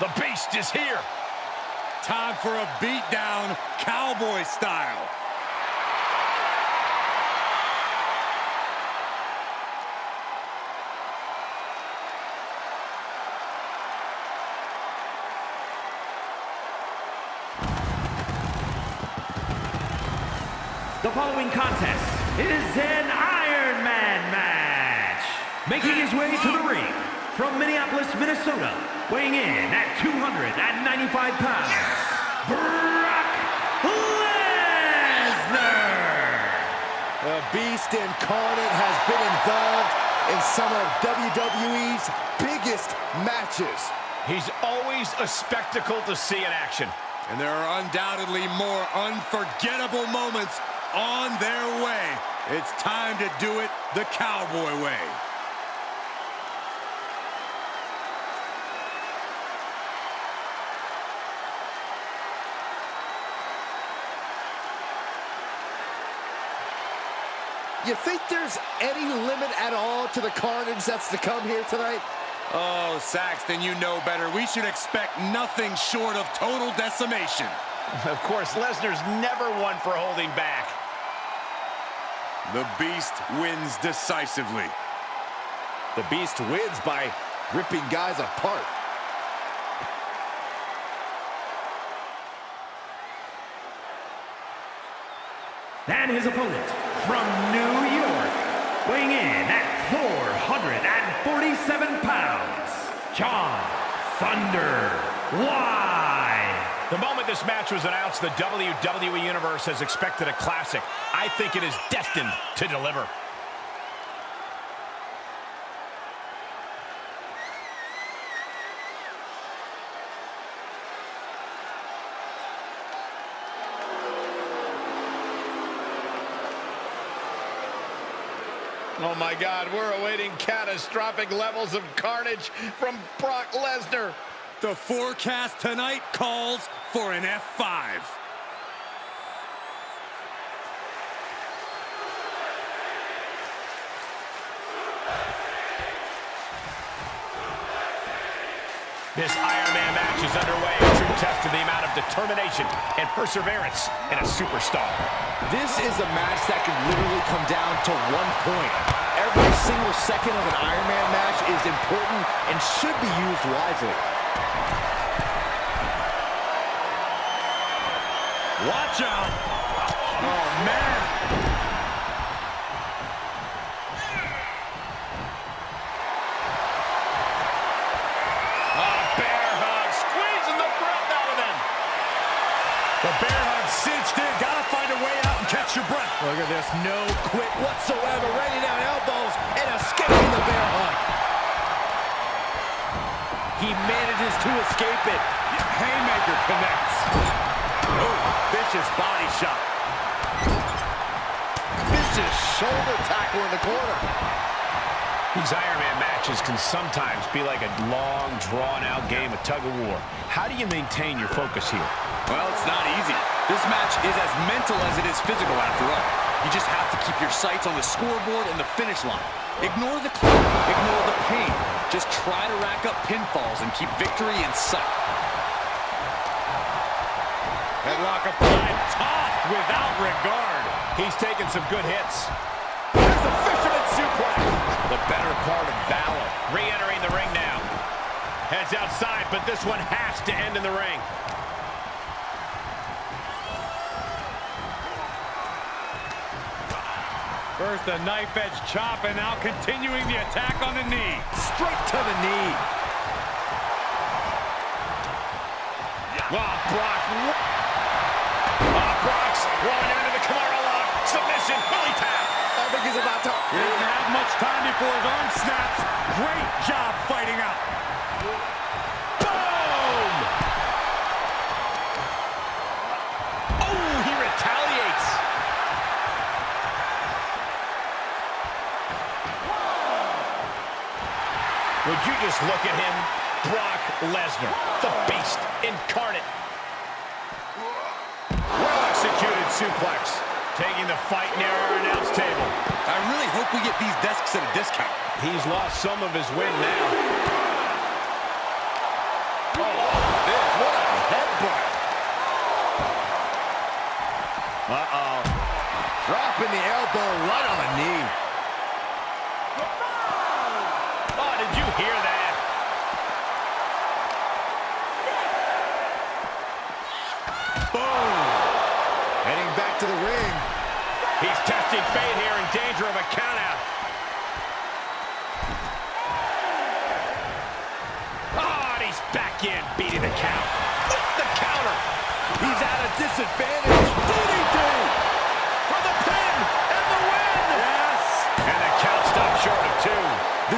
The Beast is here. Time for a beatdown, cowboy style. The following contest is an Iron Man match. Making his way to the ring from Minneapolis, Minnesota, weighing in at 295 pounds, Brock Lesnar. The Beast Incarnate has been involved in some of WWE's biggest matches. He's always a spectacle to see in action. And there are undoubtedly more unforgettable moments on their way. It's time to do it the cowboy way. You think there's any limit at all to the carnage that's to come here tonight? Oh, Saxton, you know better. We should expect nothing short of total decimation. Of course, Lesnar's never one for holding back. The Beast wins decisively. The Beast wins by ripping guys apart. And his opponent from New York, weighing in at 447 pounds, John Thunder Why? The moment this match was announced, the WWE Universe has expected a classic. I think it is destined to deliver. Oh my God, we're awaiting catastrophic levels of carnage from Brock Lesnar. The forecast tonight calls for an F5. This Iron Man match is underway, test of the amount of determination and perseverance in a superstar. This is a match that could literally come down to one point. Every single second of an Iron Man match is important and should be used wisely. Watch out. Oh, man. Breath. Look at this, no quit whatsoever. Raining down elbows and escaping the bear hug. He manages to escape it. Haymaker connects. Oh, vicious body shot. Vicious shoulder tackle in the corner. These Iron Man matches can sometimes be like a long, drawn-out game of tug-of-war. How do you maintain your focus here? Well, it's not easy. This match is as mental as it is physical after all. You just have to keep your sights on the scoreboard and the finish line. Ignore the clock, ignore the pain. Just try to rack up pinfalls and keep victory in sight. Headlock applied, tossed without regard. He's taking some good hits. There's the fisherman suplex. The better part of valor. Re-entering the ring now. Heads outside, but this one has to end in the ring. First a knife edge chop and now continuing the attack on the knee. Straight to the knee. Wow, ah, Brock. Ah, oh, Brock's rolling into the Kimura lock. Submission, Billy tap. I think he's about to... He doesn't have much time before his arm snaps. Great job fighting out. Would you just look at him? Brock Lesnar, the beast incarnate. Well executed suplex. Taking the fight near our announce table. I really hope we get these desks at a discount. He's lost some of his win now. Oh, what a headbutt. Uh-oh. Dropping the elbow right on the knee. Hear that? Boom. Heading back to the ring. He's testing fate here in danger of a countout. Oh, and he's back in, beating the count. With the counter. He's at a disadvantage.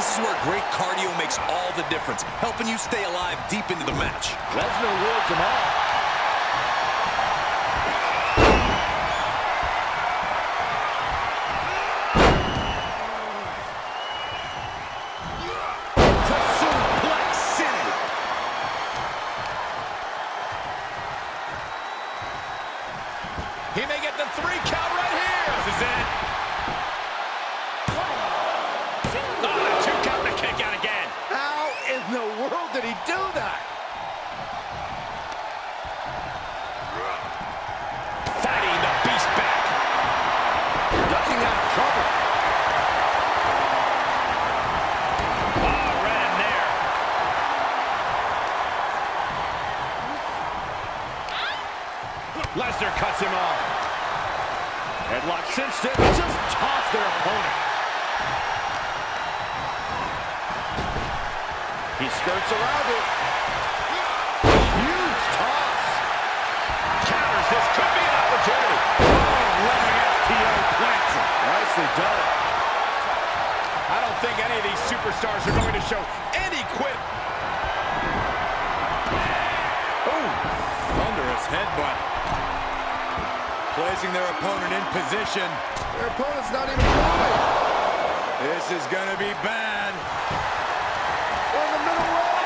This is where great cardio makes all the difference, helping you stay alive deep into the match. Lesnar wards him off. To Suplex City. He may get the three count right here. This is it. Lesnar cuts him off. Headlock cinched it. Just tossed their opponent. He skirts around it. Huge toss. Counters. This could be an opportunity. Oh, running FTO plants. Nicely done. I don't think any of these superstars are going to show any quit. Thunderous headbutt. Placing their opponent in position. Their opponent's not even moving. This is gonna be bad. On the middle rope.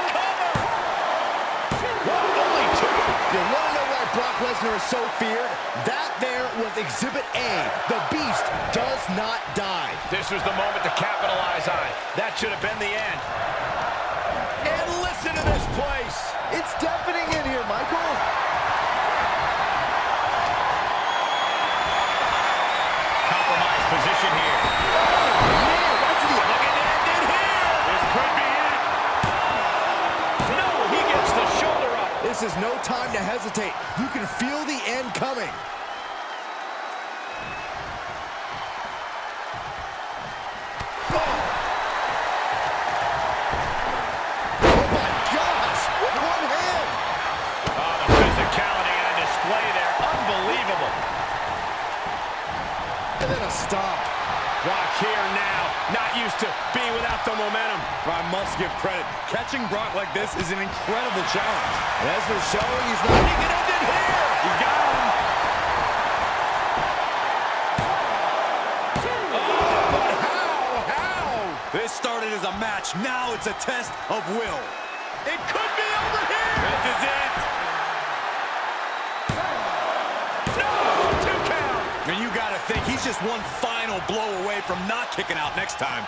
Only two. You want to know why Brock Lesnar is so feared? That there was Exhibit A. The Beast does not die. This was the moment to capitalize on. That should have been the end. And listen to this place. It's deafening in here, Michael. Compromised position here. Man, right to the Looking to end it here. This could be it. No, he gets the shoulder up. This is no time to hesitate. You can feel the end coming. Oh my gosh! One hand! Oh, the physicality on display there. Unbelievable. And then a stomp. Brock here now. Not used to being without the momentum. I must give credit. Catching Brock like this is an incredible challenge. Lesnar showing he's not... He can end it here. He got him. Oh, this started as a match. Now it's a test of will. It could be over here. This is it. Think he's just one final blow away from not kicking out next time.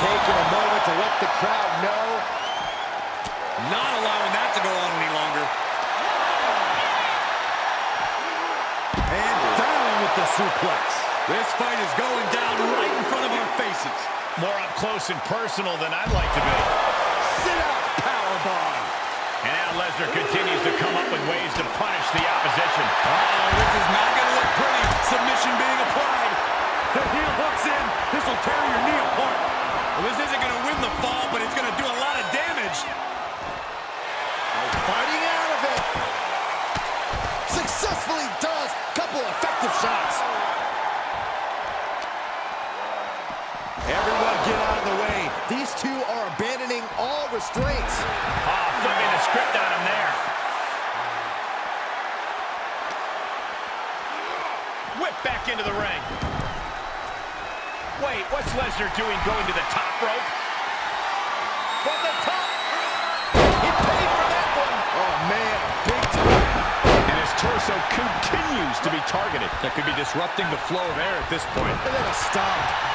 Taking a moment to let the crowd know Not allowing that to go on any longer. And down with the suplex. This fight is going down right in front of our faces. More up close and personal than I'd like to be. sit out powerbomb. And now Lesnar continues to come up with ways to punish the opposition. Uh-oh, this is not going to look pretty. Submission being applied. The heel hooks in. This will tear your knee apart. Well, this isn't going to win the fall, but it's going to do a lot of damage. Oh, fighting out of it. Successfully does. Couple effective shots. Everyone get out of the way. These two are abandoning all restraints. Back into the ring. Wait, what's Lesnar doing going to the top rope? From the top. He paid for that one. Oh, man, big time. And his torso continues to be targeted. That could be disrupting the flow of air at this point. And then a stomp.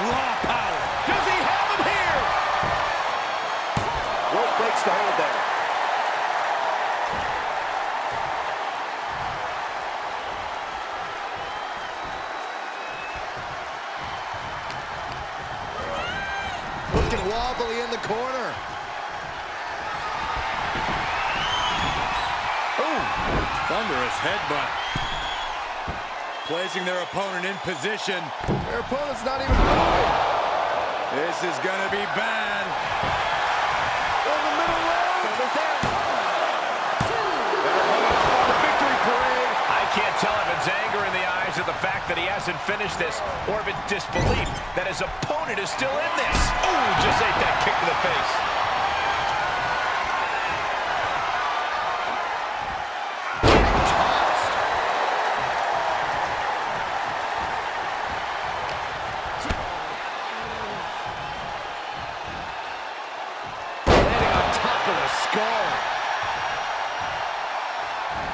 Paw power. Does he have thunderous headbutt. Placing their opponent in position. Their opponent's not even moving. This is gonna be bad. On the middle road. They're down. They're heading off on the victory parade. I can't tell if it's anger in the eyes of the fact that he hasn't finished this or if it's disbelief that his opponent is still in this. Ooh, just ate that kick to the face. Landing on top of the skull.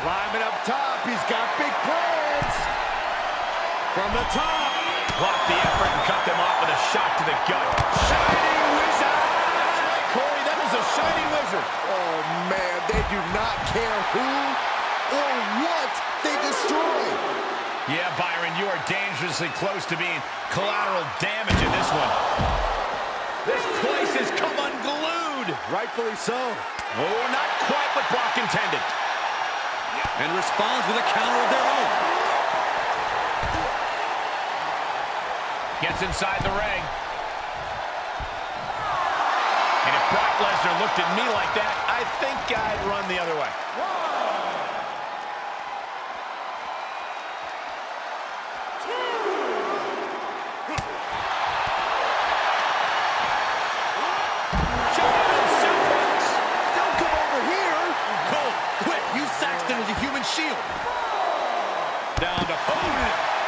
Climbing up top, he's got big plans. From the top. Blocked the effort and cut them off with a shot to the gut. Shining wizard. Corey, that is a shining wizard. Oh, man, they do not care who or what they destroy. Yeah, Byron, you are dangerously close to being collateral damage in this one. This place has come. Rightfully so. Oh, not quite what Brock intended. And responds with a counter of their own. Gets inside the ring. And if Brock Lesnar looked at me like that, I think I'd run the other way.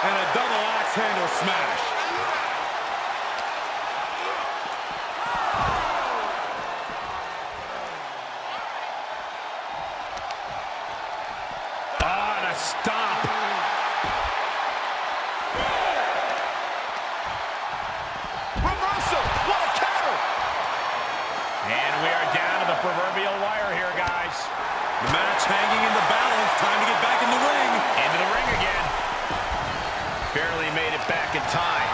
And a double axe handle smash. Ah, and a stomp. Reversal. What a counter. And we are down to the proverbial wire here, guys. The match hanging in the balance. Time to get back in the ring. Into the ring again. Barely made it back in time.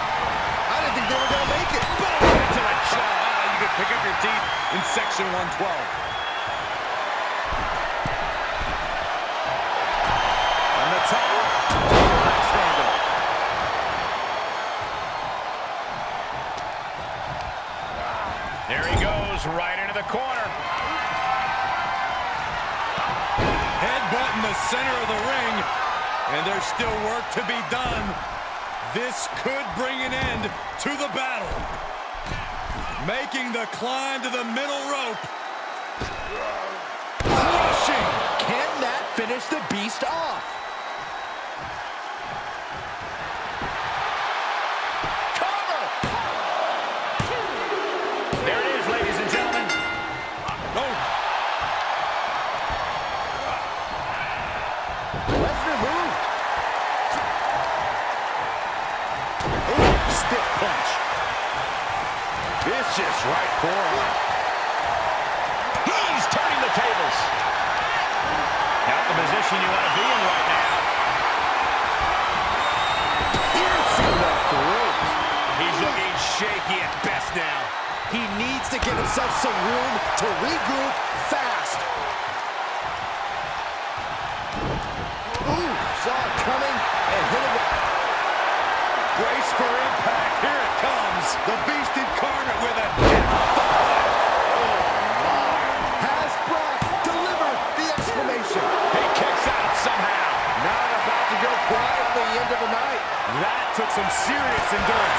I didn't think they were going to make it. Into the jaw. Ah, you could pick up your teeth in section 112. On the top. Double. There he goes, right into the corner. Headbutt in the center of the ring. And there's still work to be done. This could bring an end to the battle. Making the climb to the middle rope. Crushing. Can that finish the beast off? Forearm. He's turning the tables. Not the position you want to be in right now. He's looking shaky at best now. He needs to give himself some room to regroup fast. Ooh, saw it coming and hit him. brace for impact. Here it comes. The beast incarnate with it. Some serious endurance.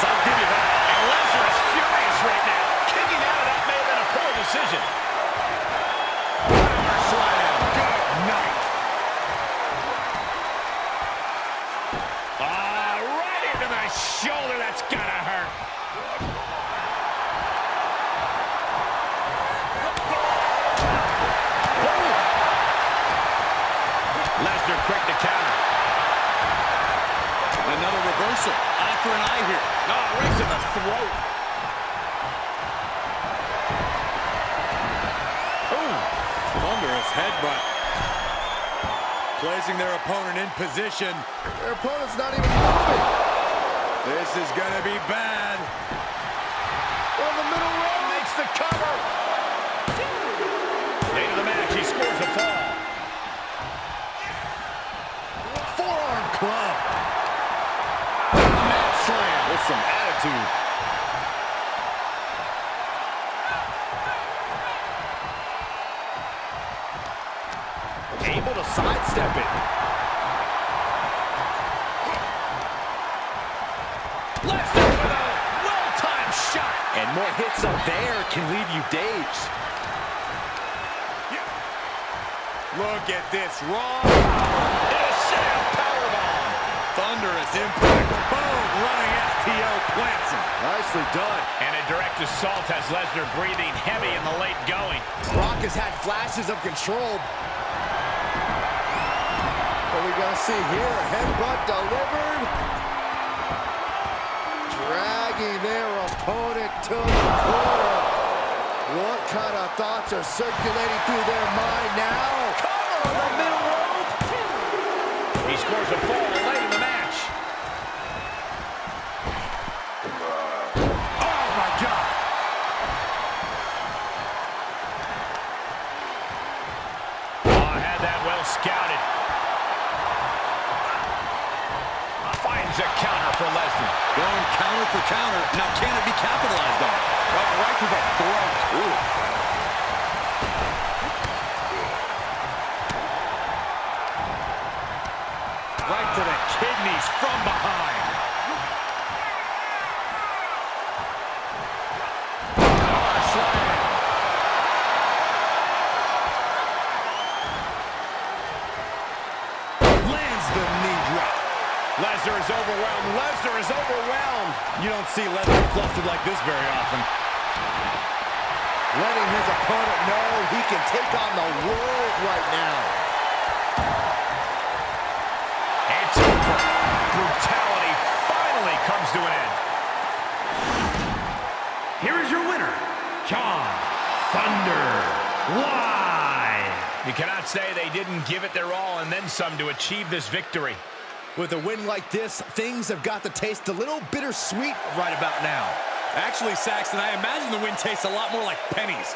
Headbutt. Placing their opponent in position. Their opponent's not even moving. This is gonna be bad. On the middle row. Makes the cover. Late in the match, he scores a fall. Forearm club. Mat slam with some attitude. Able to sidestep it. Lesnar with a well-timed shot. And more hits up there can leave you dazed. Look at this. Raw. Sam powerbomb. Thunderous impact. Boom. Running FTO plants him. Nicely done. And a direct assault has Lesnar breathing heavy in the late going. Brock has had flashes of control. What we gonna see here? Headbutt delivered. Dragging their opponent to the corner. What kind of thoughts are circulating through their mind now? Counter. Now can it be capitalized on? Comes to an end. Here is your winner, John Thunder. Live. You cannot say they didn't give it their all and then some to achieve this victory. With a win like this, things have got to taste a little bittersweet right about now. Actually, Saxton, I imagine the win tastes a lot more like pennies.